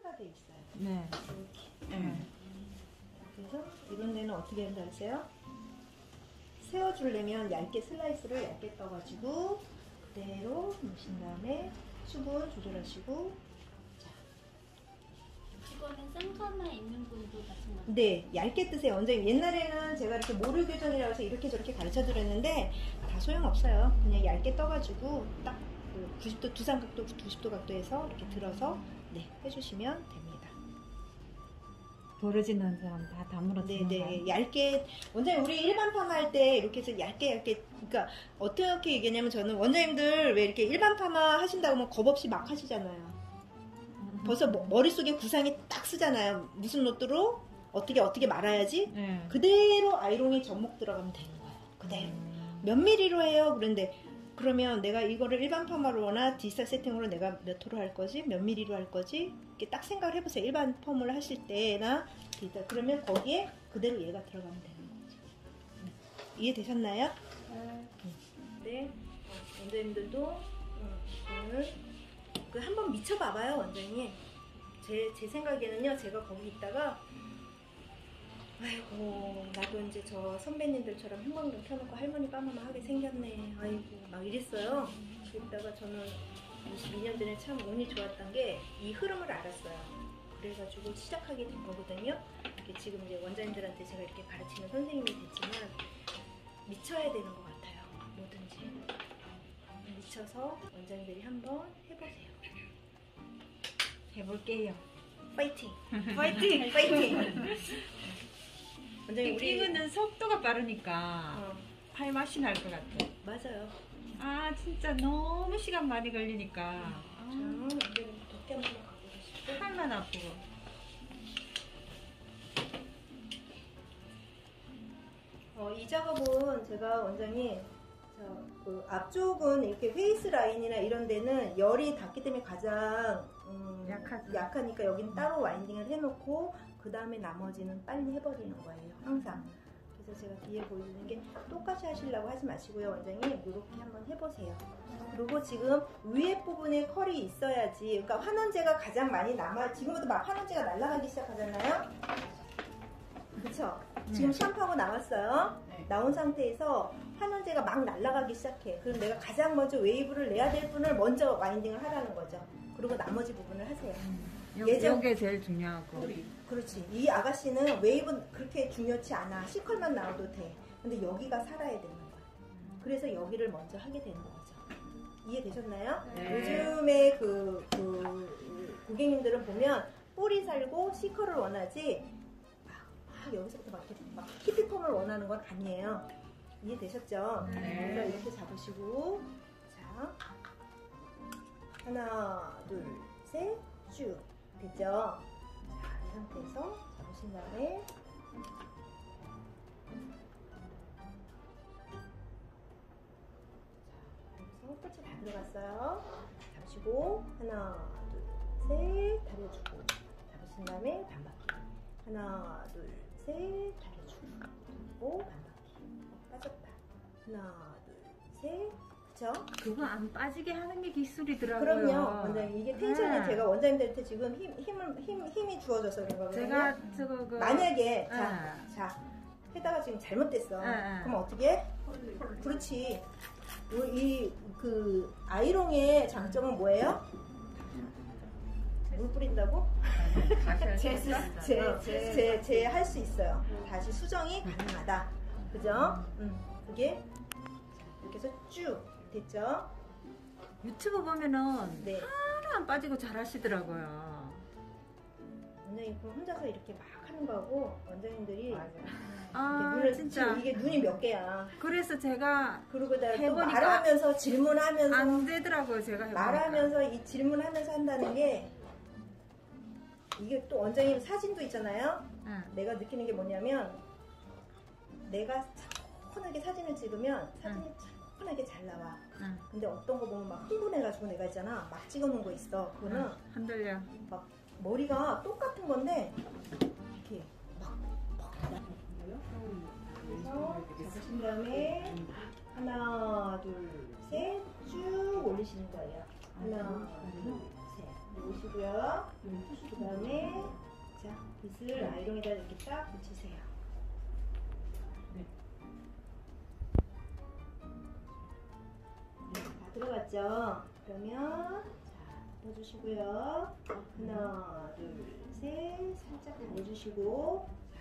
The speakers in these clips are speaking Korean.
폴드가 돼 있어요. 네. 이렇게. 네. 그래서 이런 데는 어떻게 한다 하세요? 세워주려면 얇게 슬라이스를 얇게 떠가지고 그대로 넣으신 다음에 수분 조절하시고 이거는 생선에 있는 분도 마찬가지. 네 얇게 뜨세요. 원장님 옛날에는 제가 이렇게 모를 교정이라고 해서 이렇게 저렇게 가르쳐 드렸는데 다 소용없어요. 그냥 얇게 떠가지고 딱 그 90도 두상각도 90도 각도에서 이렇게 들어서 네 해주시면 됩니다. 부러지는 사람 다 다물어지는 네네 얇게 원장님 우리 일반 파마 할 때 이렇게 해서 얇게 얇게 그러니까 어떻게 얘기하냐면 저는 원장님들 왜 이렇게 일반 파마 하신다고 하면 겁 없이 막 하시잖아요. 벌써 머- 머릿속에 구상이 딱 쓰잖아요. 무슨 노트로 어떻게 어떻게 말아야지 네. 그대로 아이롱이 접목 들어가면 되는 거예요. 그대로 음. 몇 미리로 해요? 그런데 그러면 내가 이거를 일반 파마로나 디지털 세팅으로 내가 몇 호로 할 거지? 몇 미리로 할 거지? 이렇게 딱 생각을 해보세요. 일반 펌을 하실 때나 디지털. 그러면 거기에 그대로 얘가 들어가면 되는 거죠. 음. 이해되셨나요? 네. 어, 원장님들도 음, 오늘 그 한번 미쳐봐봐요, 원장님. 제, 제 생각에는요, 제가 거기 있다가 아이고 나도 이제 저 선배님들처럼 형광등 켜놓고 할머니 빠마마 하게 생겼네. 아이고 막 이랬어요. 그랬다가 저는 22년 전에 참 운이 좋았던 게 이 흐름을 알았어요. 그래가지고 시작하게 된 거거든요. 이렇게 지금 이제 원장님들한테 제가 이렇게 가르치는 선생님이 됐지만 미쳐야 되는 것 같아요. 뭐든지. 미쳐서 원장님들이 한번 해보세요. 해볼게요. 파이팅. 파이팅. 파이팅 원장님 우리 이거는 속도가 빠르니까 어, 할 맛이 날 것 같아. 맞아요 아 진짜 너무 시간 많이 걸리니까 자, 아, 이제 돗대 한번 계시고. 팔만 아프고. 어, 이 작업은 제가 원장님, 자, 그 앞쪽은 이렇게 face line이나 이런 데는 열이 닿기 때문에 가장 음, 약하죠. 약하니까 여기는 따로 winding을 해놓고 그 다음에 나머지는 빨리 해버리는 거예요. 항상. 그래서 제가 뒤에 보여주는 게 똑같이 하시려고 하지 마시고요. 원장님 이렇게 한번 해보세요. 그리고 지금 위에 부분에 컬이 있어야지. 그러니까 환원제가 가장 많이 남아. 지금부터 막 환원제가 날아가기 시작하잖아요. 그쵸? 지금 네. 샴푸하고 나왔어요. 네. 나온 상태에서 환원제가 막 날아가기 시작해. 그럼 내가 가장 먼저 웨이브를 내야 될 분을 먼저 winding을 하라는 거죠. 그리고 나머지 부분을 하세요. 요, 예전- 요게 제일 중요하고. 그렇지. 이 아가씨는 웨이브는 그렇게 중요치 않아. C컬만 나와도 돼. 근데 여기가 살아야 되는 거야. 그래서 여기를 먼저 하게 되는 거죠. 이해되셨나요? 네. 요즘에 그, 그 고객님들은 보면 뿌리 살고 C컬을 원하지 막, 막 여기서부터 막 막 히피펌을 원하는 건 아니에요. 이해되셨죠? 네. 그래서 이렇게 잡으시고 자 하나 둘셋쭉 됐죠? 자, 이 상태에서 잡으신 다음에 자, 여기서 끝이 다 들어갔어요. 잡으시고 하나, 둘, 셋 다려주고 잡으신 다음에 반바퀴 하나, 둘, 셋 다려주고 그리고 반바퀴 어, 빠졌다. 하나, 둘, 셋 그쵸? 그거 안 빠지게 하는 게 기술이더라고요. 그럼요, 원장님. 이게 텐션이 네. 제가 원장님들한테 지금 힘, 힘을, 힘, 힘이 주어져서 그런 거거든요. 제가 저거 그 만약에, 자, 네. 자, 해다가 지금 잘못됐어. 네. 그럼 어떻게 해? 그렇지. 이, 그, 아이롱의 장점은 뭐예요? 물 뿌린다고? 제, 제, 제, 제할 수 있어요. 다시 수정이 가능하다. 그죠? 음, 자, 이렇게 해서 쭉, 됐죠? 유튜브 보면은 네. 하나 안 빠지고 잘 하시더라고요. 원장님 그럼 혼자서 이렇게 막 하는 거하고 원장님들이 아 눈을 진짜. 이게 눈이 몇 개야. 그래서 제가 그리고 나또 해보니까 말하면서 질문하면서 안 되더라고요. 제가 해보니까. 말하면서 이 질문하면서 한다는 게 이게 또 원장님 사진도 있잖아요. 응. 내가 느끼는 게 뭐냐면 내가 차분하게 사진을 찍으면 사진이 차분하게 잘 나와. 응. 근데 어떤 거 보면 막 흥분해가지고 내가 있잖아. 막 찍어놓은 거 있어. 그거는 응. 흔들려. 막 머리가 똑같은 건데 이렇게 막, 막 그래서 잡으신 다음에 하나 둘 셋 쭉 올리시는 거예요 하나 둘셋 놓으시고요. 그 다음에 자 빗을 아이롱에다 이렇게 딱 붙이세요. 들어갔죠? 그러면 자 덮어주시고요. 하나, 둘, 셋, 살짝 달려주시고. 자,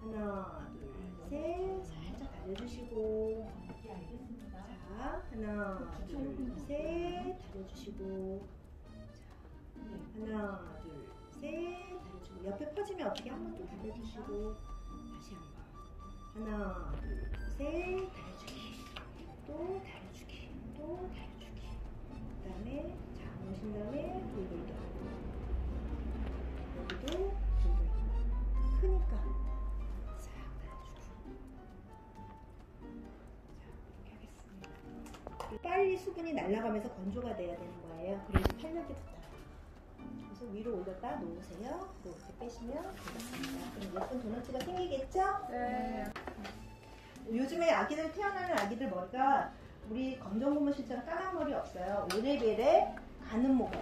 하나, 둘, 셋, 살짝 달려주시고. 자, 하나, 둘, 셋, 달려주시고. 자, 하나, 둘, 셋, 달려주고. 옆에 퍼지면 어떻게 한 번 더 달려주시고. 다시 한 번. 하나, 둘, 셋, 달려주기 또 달려주기 또 달려주기 그 다음에 자, 오신 다음에 돌돌돌 여기도 돌돌돌 크니까 싹 달려주고 자, 이렇게 하겠습니다. 빨리 수분이 날아가면서 건조가 돼야 되는 거예요. 그래서 탄력이 붙어요. 그래서 위로 올렸다 놓으세요. 또 이렇게 빼시면 되겠습니다. 그럼 예쁜 도넛가 생기겠죠? 네. 요즘에 아기들 태어나는 아기들 머리가 우리 검정고무 실처럼 까만 머리 없어요. 5레벨에 가는 모가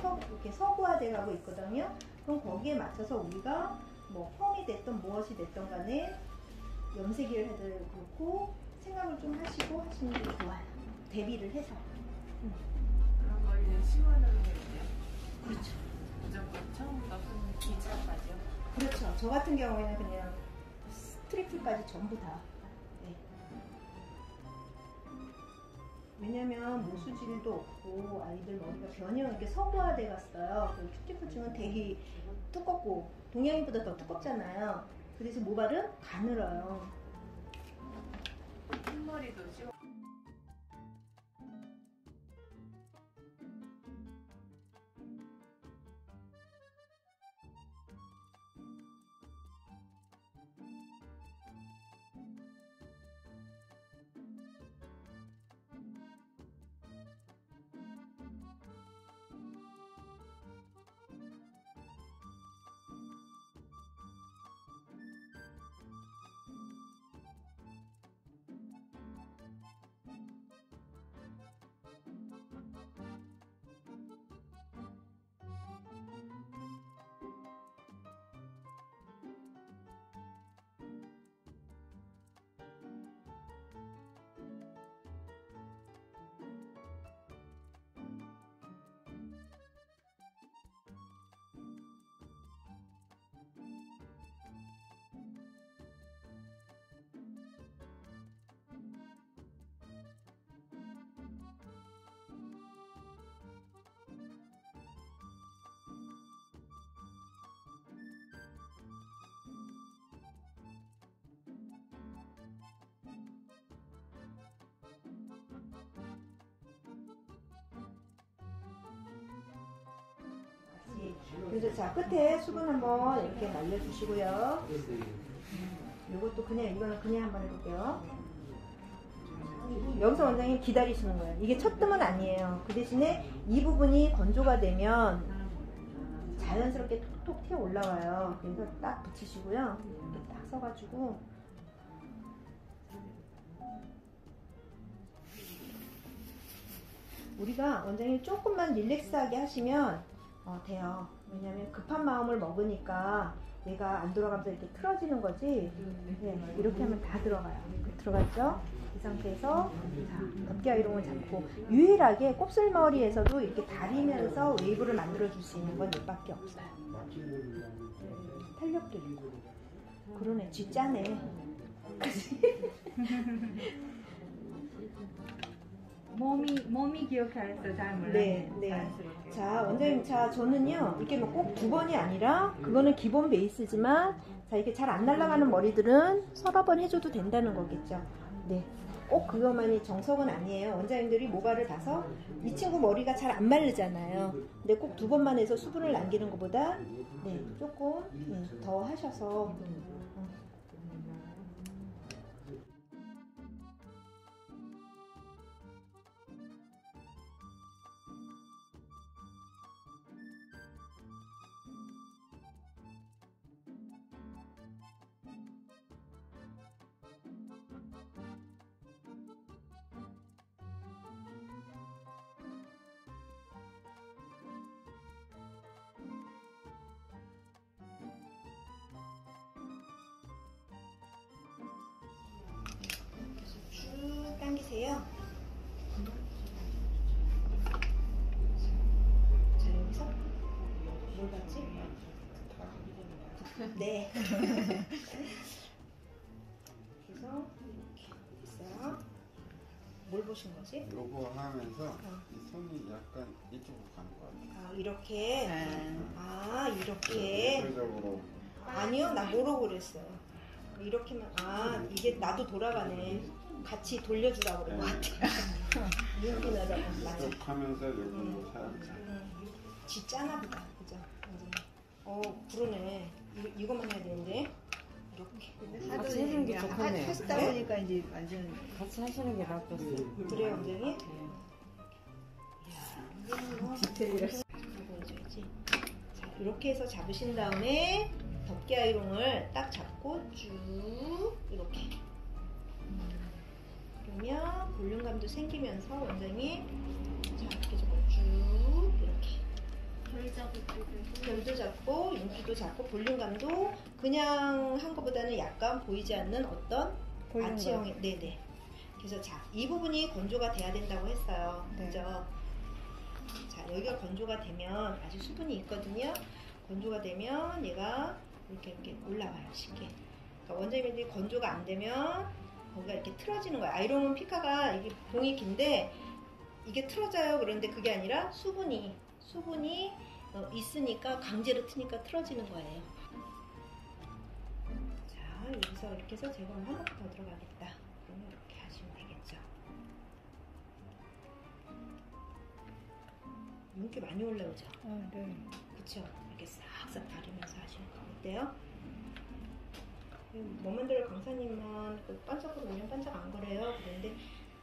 서, 이렇게 서구화돼 가고 있거든요. 그럼 거기에 맞춰서 우리가 뭐 펌이 됐던 무엇이 됐던 간에 염색을 해도 그렇고 생각을 좀 하시고 하시는 게 좋아요. 대비를 해서. 그런 거 이제 시원하는 거예요. 그렇죠. 무조건 처음부터 끝 기차까지요. 그렇죠. 저 같은 경우에는 그냥 스트리플까지 전부 다. 왜냐면 모수질도 없고 아이들 머리가 변형 이렇게 서구화돼 갔어요. 그 큐티클증은 되게 두껍고 동양인보다 더 두껍잖아요. 그래서 모발은 가늘어요. 흰머리도 시원. 그래서 자 끝에 수분 한번 이렇게 날려주시고요. 이것도 그냥 이거는 그냥 한번 해볼게요. 여기서 원장님 기다리시는 거예요. 이게 첫 뜸은 아니에요. 그 대신에 이 부분이 건조가 되면 자연스럽게 톡톡 튀어 올라와요. 그래서 딱 붙이시고요. 이렇게 딱 써가지고 우리가 원장님 조금만 relax하게 하시면 어, 돼요. 왜냐면 급한 마음을 먹으니까 얘가 안 돌아가면서 이렇게 틀어지는 거지. 네, 이렇게 하면 다 들어가요. 들어갔죠? 이 상태에서 자, 덮개 아이롱을 잡고 유일하게 곱슬머리에서도 이렇게 다리면서 웨이브를 만들어 줄 수 있는 건 얘밖에 없어요. 탄력도 있고. 그러네, 쥐 짜네. 몸이 몸이 기억해서 잘 몰라요. 네, 네. 자, 원장님, 자, 저는요, 이게 뭐 꼭 두 번이 아니라, 그거는 기본 베이스지만, 자, 이렇게 잘 안 날아가는 머리들은 서너 번 해줘도 된다는 거겠죠. 네. 꼭 그것만이 정석은 아니에요. 원장님들이 모발을 봐서 이 친구 머리가 잘 안 마르잖아요. 근데 꼭 두 번만 해서 수분을 남기는 것보다, 네, 조금 네, 더 하셔서, 해주세요. 네. 그래서 이렇게 있어요. 뭘 보신 거지? 요거 하면서 어. 이 손이 약간 이쪽으로 가는 거 같아요. 아, 이렇게. 네. 아, 이렇게. 네, 아니요, 나 뭐라고 그랬어요. 이렇게만. 아, 이게 나도 돌아가네. 같이 돌려주라고 그런 것 같아요. 눈비나라고 맞아. 쭉 하면서 살짝 음, 지 짜나 보다, 그죠? 완전히. 어 그러네. 이거, 이거만 해야 되는데 이렇게. 같이 해주는 게 좋겠네. 하시다 네? 보니까 이제 완전 같이 하시는 게 낫겠어요. 그래요, 원장님? 디테일을 보여줘야지. 자, 이렇게 해서 잡으신 다음에 덮개 아이롱을 딱 잡고 쭉 이렇게. 그러면 볼륨감도 생기면서 원장님 자 이렇게 잡고 쭉 이렇게 별 잡고 별도 잡고 윤기도 잡고 볼륨감도 그냥 한 것보다는 약간 보이지 않는 어떤 볼륨감. 아치형의 네네. 그래서 자 이 부분이 건조가 돼야 된다고 했어요. 네. 그죠? 자 여기가 건조가 되면 아주 수분이 있거든요. 건조가 되면 얘가 이렇게 이렇게 올라와요 쉽게. 그러니까 원장님들이 건조가 안 되면 거기가 이렇게 틀어지는 거예요. 아이롱은 피카가 이게 봉이 긴데 이게 틀어져요. 그런데 그게 아니라 수분이 수분이 어, 있으니까 강제로 트니까 틀어지는 거예요. 자 여기서 이렇게 해서 제거는 한 바퀴 더 들어가겠다. 그러면 이렇게 하시면 되겠죠. 윤기 많이 올라오죠. 아, 네. 그쵸? 이렇게 싹싹 바르면서 하시는 거 어때요? 머맨들 강사님만 그 반짝거려 그냥 반짝 안 거려요. 그런데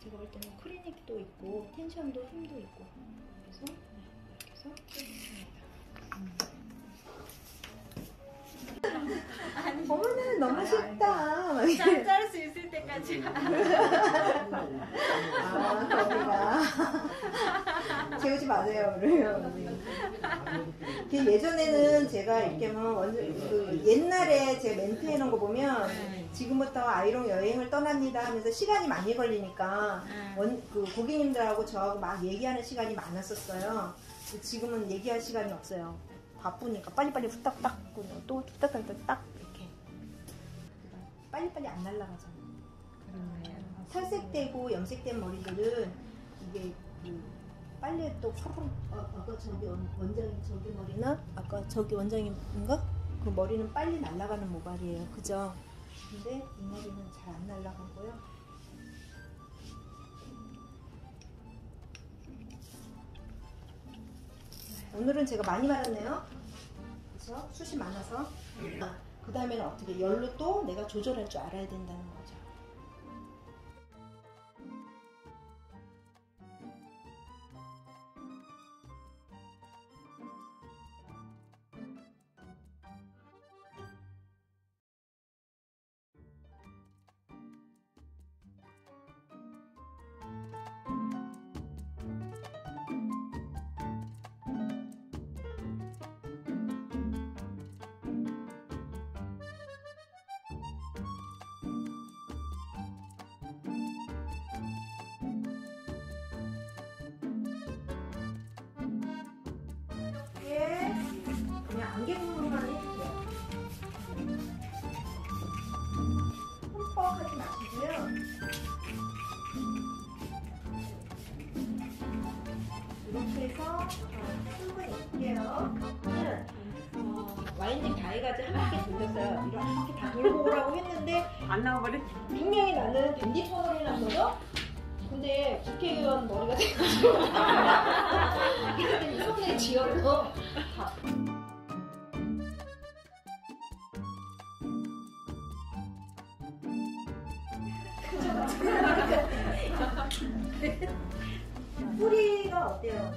제가 볼 때는 클리닉도 있고 텐션도 힘도 있고 그래서 네, 이렇게 해서 합니다. 어머나 너무 쉽다. 짤수 있을 때까지 아, 거기가. 재우지 마세요, 그래요. 그 예전에는 제가 이렇게 뭐 완전 그 옛날에 제 멘트 해놓은 거 보면 지금부터 아이롱 여행을 떠납니다 하면서 시간이 많이 걸리니까 원, 그 고객님들하고 저하고 막 얘기하는 시간이 많았었어요. 지금은 얘기할 시간이 없어요. 바쁘니까 빨리빨리 후딱후딱 또 후딱후딱 딱 이렇게 빨리빨리 안 날라가잖아요. 탈색되고 염색된 머리들은 이게 그 빨리 또 푸르 어, 아까 저기 원- 원장님 저기 머리는 아까 저기 원장님인가? 그 머리는 빨리 날아가는 모발이에요. 그죠? 근데 이 머리는 잘 안 날아가고요. 오늘은 제가 많이 말았네요. 그래서 숱이 많아서. 그 다음에는 어떻게 열로 또 내가 조절할 줄 알아야 된다는 거죠 하지 마시고요. 이렇게 해서 어, 충분히 어, 와인딩 다 해가지고 한 바퀴 돌렸어요. 이렇게 다 돌고 오라고 했는데 안 나와버려? 분명히 나는 댄디 터널이 났거든? 근데 국회의원 머리가 돼가지고 이렇게 손에 쥐어서 뿌리가 어때요?